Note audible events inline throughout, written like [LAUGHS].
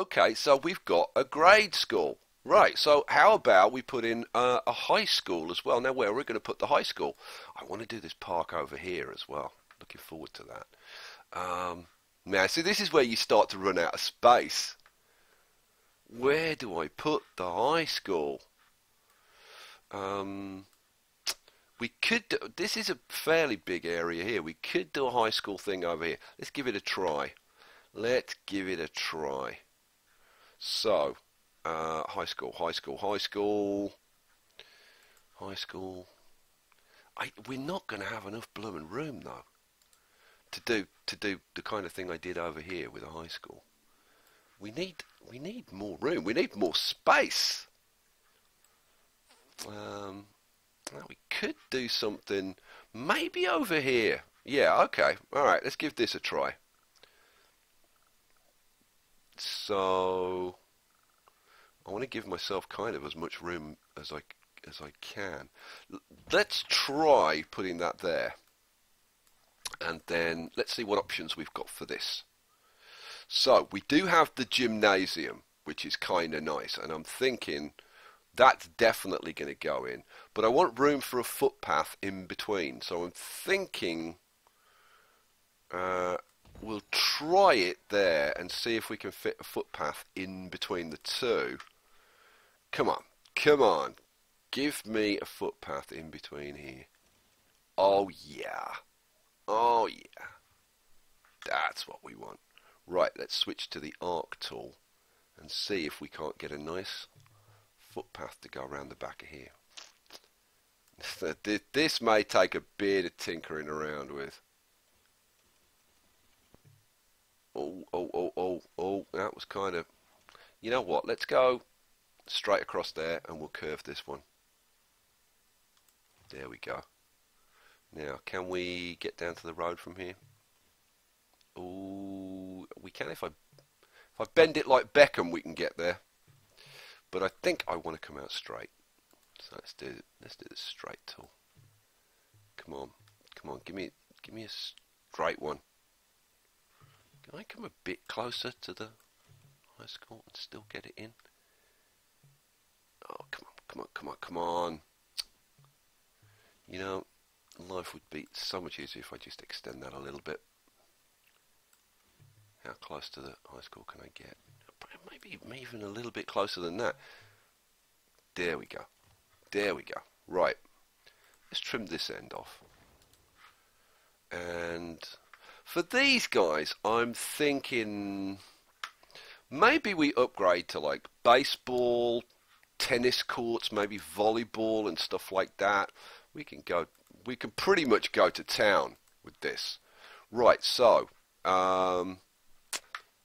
okay, so we've got a grade school. Right, so how about we put in uh, a high school as well? Now, where are we going to put the high school? I want to do this park over here as well. Looking forward to that. Um, now, see, this is where you start to run out of space. Where do I put the high school? Um, we could. Do, this is a fairly big area here. We could do a high school thing over here. Let's give it a try. Let's give it a try. So, uh, high school, high school, high school, high school. I, we're not going to have enough blooming room though to do to do the kind of thing I did over here with a high school. We need we need more room. We need more space. Um, we could do something maybe over here. Yeah, okay. All right, let's give this a try. So I want to give myself kind of as much room as I as I can. Let's try putting that there. And then let's see what options we've got for this. So we do have the gymnasium, which is kind of nice. And I'm thinking that's definitely going to go in. But I want room for a footpath in between. So I'm thinking uh, we'll try it there and see if we can fit a footpath in between the two. Come on, come on. Give me a footpath in between here. Oh yeah. Oh yeah. That's what we want. Right, let's switch to the arc tool and see if we can't get a nice footpath to go around the back of here. [LAUGHS] this may take a bit of tinkering around with. Oh, oh, oh, oh, oh, that was kind of... You know what, let's go straight across there and we'll curve this one. There we go. Now, can we get down to the road from here? Oh, we can if I if I bend it like Beckham, we can get there. But I think I want to come out straight. So let's do let's do the straight tool. Come on, come on, give me give me a straight one. I come a bit closer to the high school and still get it in? Oh, come on, come on, come on, come on. You know, life would be so much easier if I just extend that a little bit. How close to the high school can I get? Maybe even a little bit closer than that. There we go. There we go. Right. Let's trim this end off. And for these guys, I'm thinking maybe we upgrade to like baseball, tennis courts, maybe volleyball and stuff like that. We can go. We can pretty much go to town with this. Right. So um,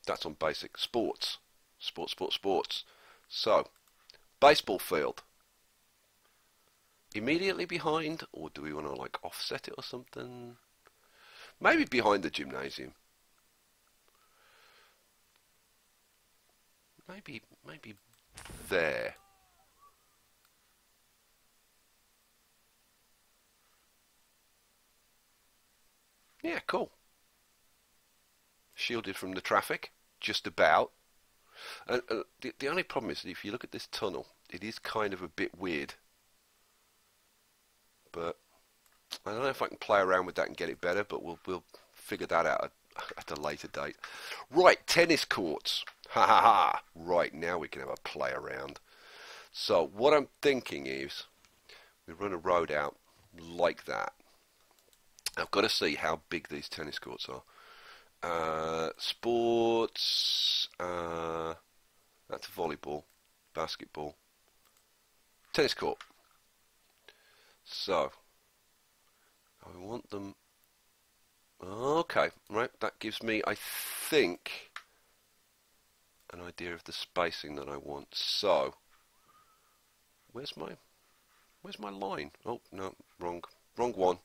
that's on basic sports, sports, sports, sports. So baseball field. Immediately behind, or do we want to like offset it or something? Maybe behind the gymnasium. Maybe, maybe there. Yeah, cool. Shielded from the traffic, just about. And uh, the, the only problem is that if you look at this tunnel, it is kind of a bit weird. But I don't know if I can play around with that and get it better, but we'll we'll figure that out at, a later date. Right, tennis courts. Ha ha ha. Right, now we can have a play around. So what I'm thinking is we run a road out like that. I've got to see how big these tennis courts are. Uh, sports, uh, that's volleyball, basketball, tennis court. So, I want them. Okay, right. That gives me, I think, an idea of the spacing that I want. So, where's my, where's my line? Oh no, wrong, wrong one.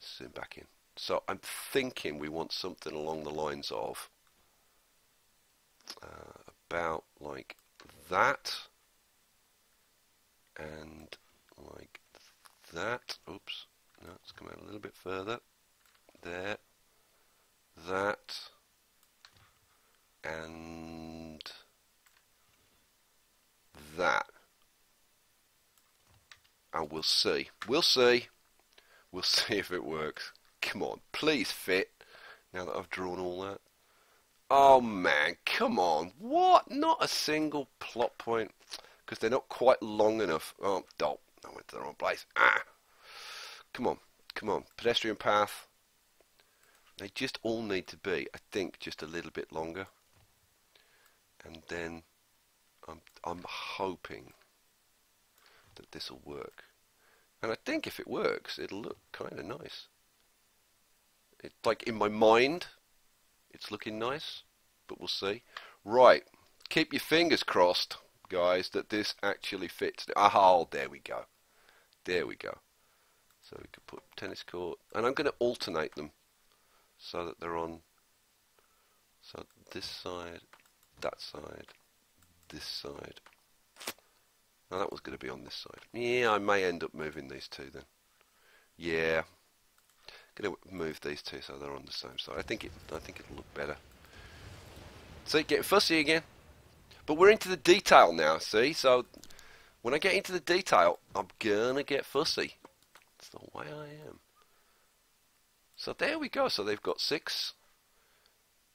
Zoom back in. So I'm thinking we want something along the lines of uh, about like that and like that. Oops. Let's come out a little bit further. There. That. And that. And we'll see. We'll see. We'll [LAUGHS] see if it works. Come on, please fit. Now that I've drawn all that. Oh man, come on. What? Not a single plot point. Because they're not quite long enough. Oh, dope. I went to the wrong place. Ah. Come on. Come on. Pedestrian path. They just all need to be, I think, just a little bit longer. And then I'm, I'm hoping that this will work. And I think if it works, it'll look kind of nice. It, like in my mind, it's looking nice, but we'll see. Right, keep your fingers crossed, guys, that this actually fits. Oh, there we go. There we go. So we could put tennis court, and I'm going to alternate them so that they're on. So this side, that side, this side. Now that was going to be on this side. Yeah, I may end up moving these two then. Yeah, going to move these two so they're on the same side. I think it. I think it'll look better. See, getting fussy again. But we're into the detail now. See, so when I get into the detail, I'm gonna get fussy. That's the way I am. So there we go. So they've got six,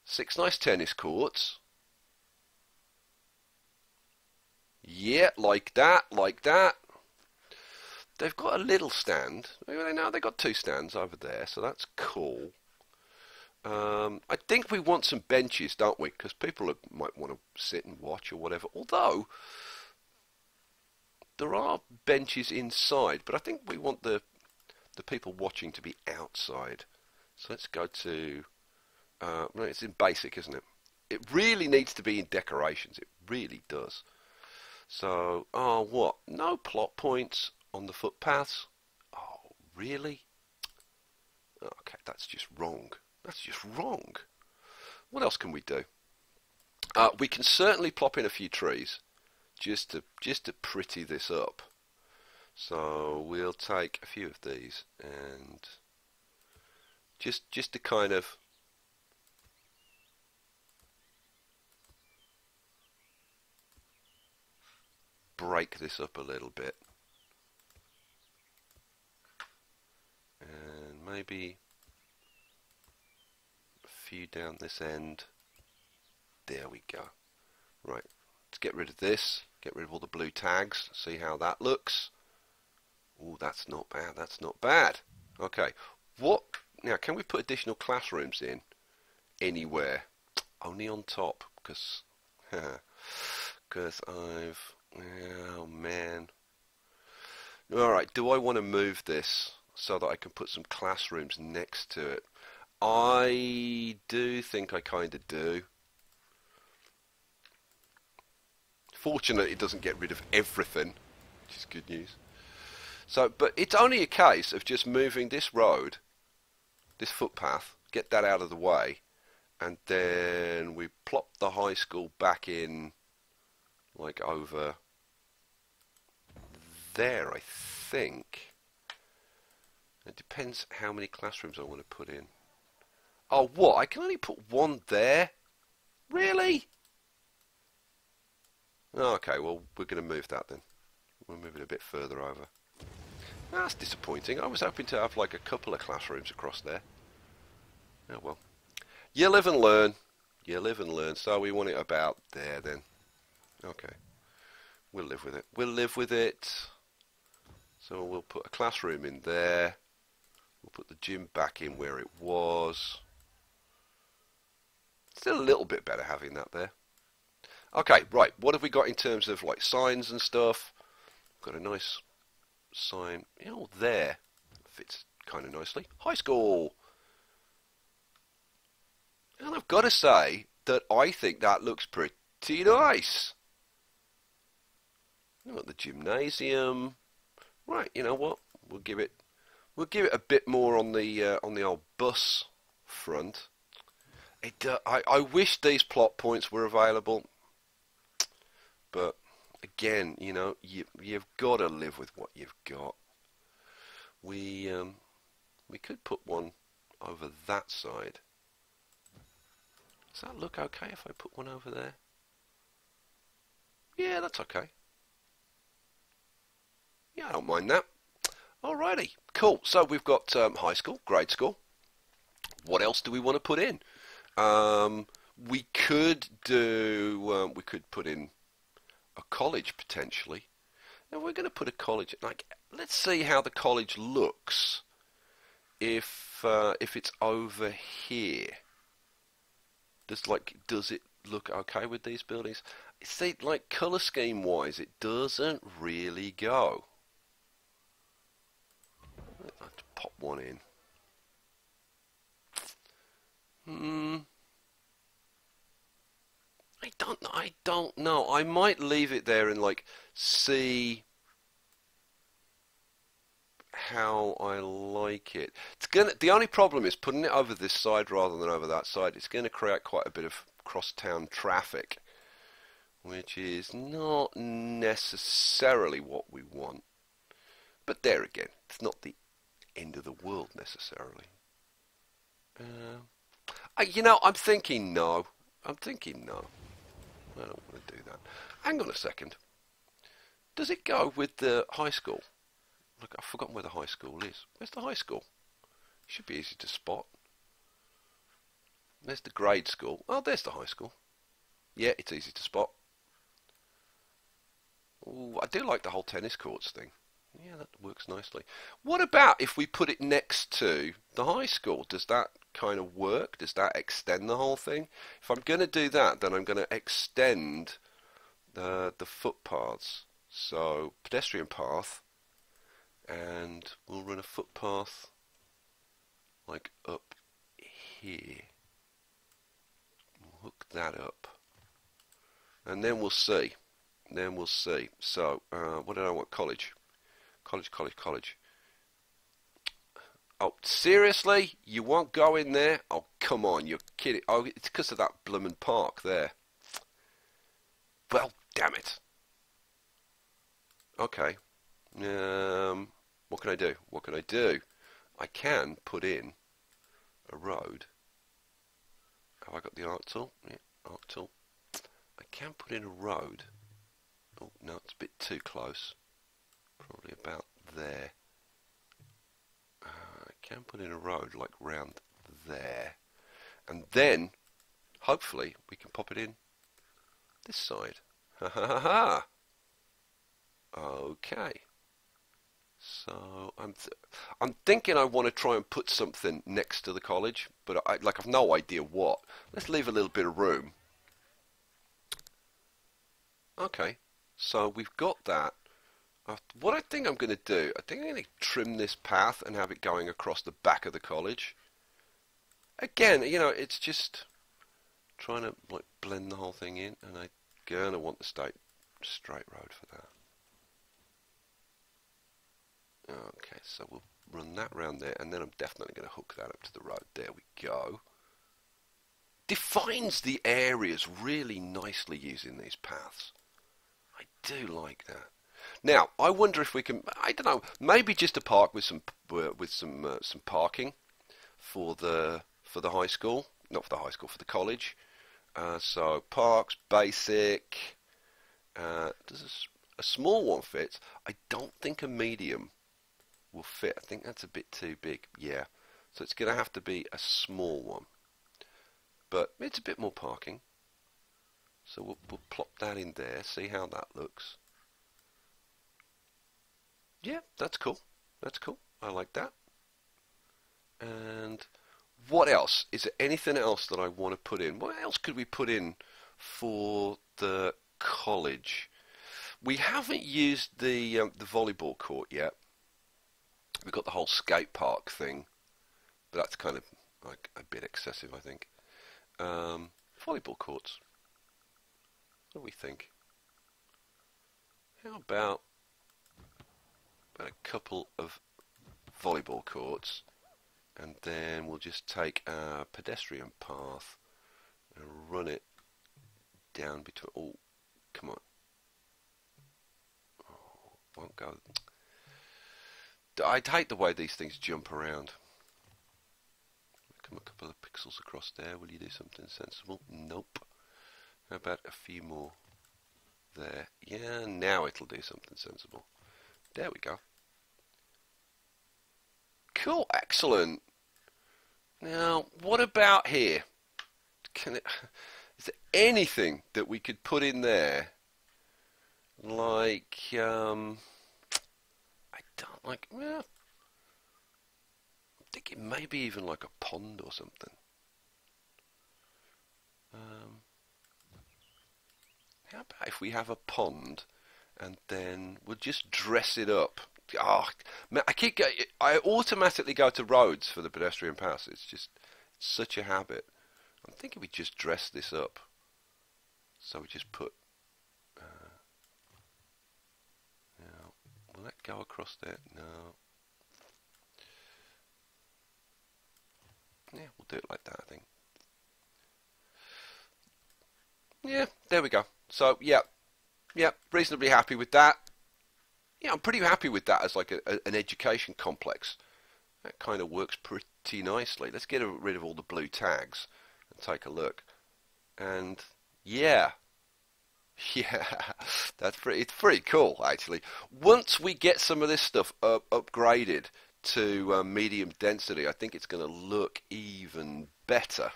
six nice tennis courts. Yeah, like that, like that. They've got a little stand. Now they've got two stands over there, so that's cool. Um, I think we want some benches, don't we? Because people are, might want to sit and watch or whatever. Although there are benches inside, but I think we want the the people watching to be outside. So let's go to. Uh, no, it's in basic, isn't it? It really needs to be in decorations. It really does. So, oh, what? No plot points on the footpaths? Oh, really? Okay, that's just wrong. That's just wrong. What else can we do? Uh, we can certainly plop in a few trees just to just to pretty this up. So we'll take a few of these and just just to kind of break this up a little bit. And maybe a few down this end. There we go. Right, let's get rid of this. Get rid of all the blue tags. See how that looks. Oh, that's not bad. That's not bad. Okay, what now? Can we put additional classrooms in anywhere? Only on top, because because [LAUGHS] I've oh man. All right, do I want to move this so that I can put some classrooms next to it? I do think I kind of do. Fortunately, it doesn't get rid of everything, which is good news. So, but it's only a case of just moving this road, this footpath, get that out of the way, and then we plop the high school back in, like over there, I think. It depends how many classrooms I want to put in. Oh, what? I can only put one there? Really? Okay, well, we're going to move that then. We'll move it a bit further over. That's disappointing. I was hoping to have like a couple of classrooms across there. Oh well. You live and learn. You live and learn. So we want it about there then. Okay. We'll live with it. We'll live with it. So we'll put a classroom in there. We'll put the gym back in where it was. Still a little bit better having that there. Okay, right. What have we got in terms of like signs and stuff? Got a nice sign. You know, there fits kind of nicely. High school. And I've got to say that I think that looks pretty nice. You the gymnasium. Right, you know what? We'll give it we'll give it a bit more on the uh, on the old bus front. It uh, I I wish these plot points were available, but again, you know, you you've got to live with what you've got. We um we could put one over that side. Does that look okay if I put one over there? Yeah, that's okay. Yeah, I don't mind that. Alrighty, cool. So we've got um, high school, grade school. What else do we want to put in? Um, we could do. Um, we could put in a college potentially. Now we're going to put a college. Like, let's see how the college looks if uh, if it's over here. Does like does it look okay with these buildings? See, like color scheme wise, it doesn't really go. I have to pop one in. Hmm. I don't. I don't know. I might leave it there and like see how I like it. It's gonna. The only problem is putting it over this side rather than over that side. It's going to create quite a bit of cross-town traffic, which is not necessarily what we want. But there again, it's not the end of the world necessarily. Uh, you know, I'm thinking no. I'm thinking no. I don't want to do that. Hang on a second. Does it go with the high school? Look, I've forgotten where the high school is. Where's the high school? Should be easy to spot. There's the grade school. Oh, there's the high school. Yeah, it's easy to spot. Ooh, I do like the whole tennis courts thing. Yeah, that works nicely. What about if we put it next to the high school? Does that kind of work? Does that extend the whole thing? If I'm going to do that, then I'm going to extend the, the footpaths. So, pedestrian path, and we'll run a footpath like up here. We'll hook that up. And then we'll see. Then we'll see. So, uh, what did I want? College. College, college, college. Oh, seriously? You won't go in there? Oh, come on, you're kidding. Oh, it's because of that bloomin' park there. Well, damn it. Okay. Um, what can I do? What can I do? I can put in a road. Have I got the arc tool? Yeah, arc tool. I can put in a road. Oh, no, it's a bit too close probably about there. Uh, I can put in a road like round there. And then, hopefully, we can pop it in this side. [LAUGHS] Ha ha ha ha! Okay. So I'm th I'm thinking I want to try and put something next to the college, but I like I've no idea what. Let's leave a little bit of room. Okay, so we've got that. Uh, what I think I'm going to do, I think I'm going to trim this path and have it going across the back of the college. Again, you know, it's just trying to like blend the whole thing in, and I'm going to want the state straight road for that. Okay, so we'll run that round there, and then I'm definitely going to hook that up to the road. There we go. Defines the areas really nicely using these paths. I do like that. Now, I wonder if we can. I don't know. Maybe just a park with some with some uh, some parking for the for the high school, not for the high school, for the college. Uh, so parks, basic. Uh, does a, a, small one fit? I don't think a medium will fit. I think that's a bit too big. Yeah. So it's going to have to be a small one. But it's a bit more parking. So we'll, we'll plop that in there, see how that looks yeah, that's cool. That's cool. I like that. And what else? Is there anything else that I want to put in? What else could we put in for the college? We haven't used the um, the volleyball court yet. We've got the whole skate park thing, but that's kind of like a bit excessive, I think. Um, volleyball courts. What do we think? How about a couple of volleyball courts. And then we'll just take our pedestrian path and run it down between oh come on. Oh, won't go. I hate the way these things jump around. Come a couple of pixels across there. Will you do something sensible? Nope. How about a few more there? Yeah now it'll do something sensible. There we go. Cool, excellent. Now, what about here? Can it, is there anything that we could put in there? Like, um, I don't like, well, I'm thinking maybe even like a pond or something. Um, how about if we have a pond and then we'll just dress it up? Oh, I keep going, I automatically go to roads for the pedestrian pass. It's just such a habit. I'm thinking we just dress this up. So we just put. Uh, now, will that go across there? No. Yeah, we'll do it like that, I think. Yeah, there we go. So, yeah, yeah, reasonably happy with that. Yeah, I'm pretty happy with that as like a, a, an education complex. That kind of works pretty nicely. Let's get rid of all the blue tags and take a look. And yeah, [LAUGHS] yeah, that's pretty. It's pretty cool actually. Once we get some of this stuff up, upgraded to uh, medium density, I think it's going to look even better.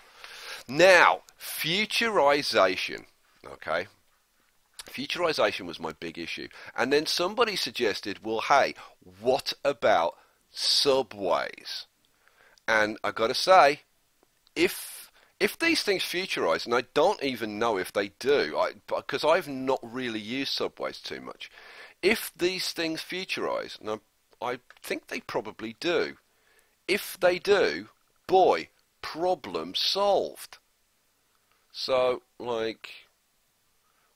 Now, futurization. Okay, futurization was my big issue, and then somebody suggested, well, hey, what about subways? And I got to say, if if these things futurize, and I don't even know if they do, because I've not really used subways too much. If these things futurize, and I, I think they probably do. If they do, boy, problem solved. So, like,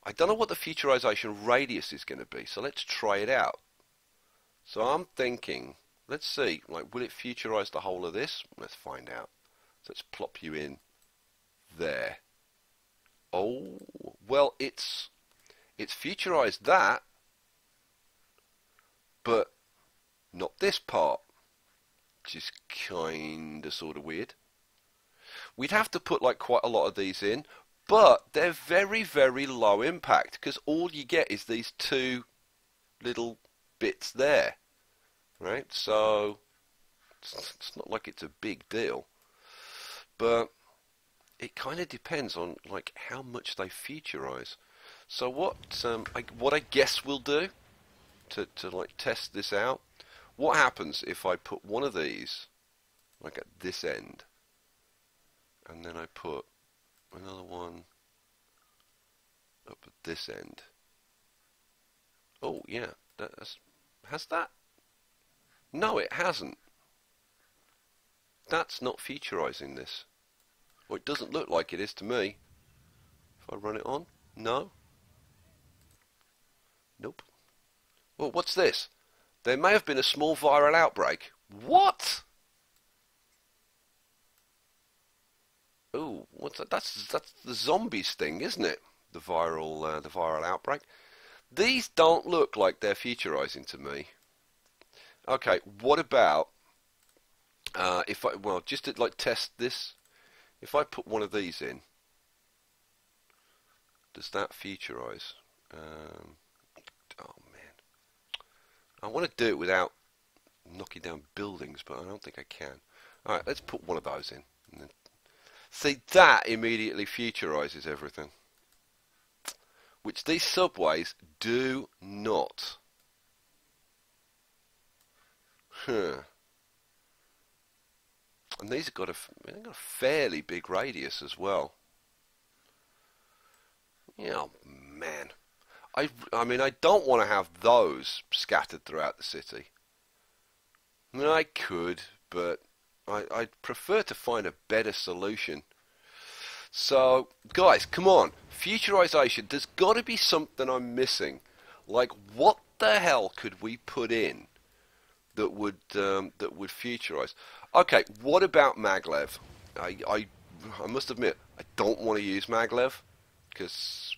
I don't know what the futurization radius is going to be, so let's try it out. So I'm thinking, let's see, like, will it futurize the whole of this? Let's find out. So let's plop you in there. Oh, well, it's it's futurized that, but not this part, which is kind of sort of weird. We'd have to put like quite a lot of these in, but they're very, very low impact because all you get is these two little bits there, right? So it's, not like it's a big deal, but it kind of depends on like how much they futurize. So what um, I, what I guess we'll do to to like test this out. What happens if I put one of these like at this end, and then I put another one up at this end? Oh yeah, that's has that? No, it hasn't. That's not futurizing this. Well, it doesn't look like it is to me. If I run it on, no. Nope. Well, what's this? There may have been a small viral outbreak. What? Oh, what's that? That's that's the zombies thing, isn't it? The viral uh, the viral outbreak. These don't look like they're futurizing to me. Okay, what about uh, if I well just to like test this if I put one of these in, does that futurize? Um, oh man, I want to do it without knocking down buildings, but I don't think I can. All right, let's put one of those in. See, that immediately futurizes everything, which these subways do not. Huh. And these have got a, got a fairly big radius as well. Yeah, oh, man. I, I mean, I don't want to have those scattered throughout the city. I mean, I could, but I, I'd prefer to find a better solution. So, guys, come on. Futurization, there's got to be something I'm missing. Like, what the hell could we put in that would um, that would futurize? Okay, what about maglev? I, I, I must admit, I don't want to use maglev because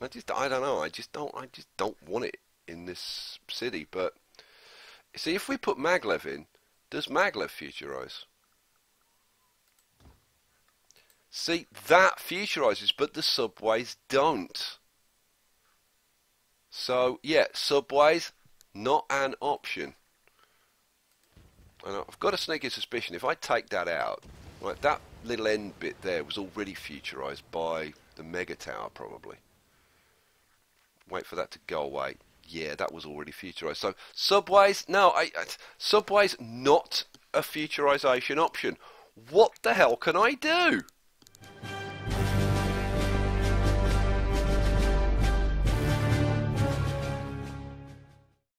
I just, I don't know, I just don't, I just don't want it in this city. But see, if we put maglev in, does maglev futurize? See, that futurizes, but the subways don't. So, yeah, subways, Not an option. And I've got a sneaky suspicion if I take that out, right, that little end bit there was already futurized by the Mega Tower probably. Wait for that to go away. Yeah, that was already futurized. So subways, no, I, I, subways not a futurization option. What the hell can I do?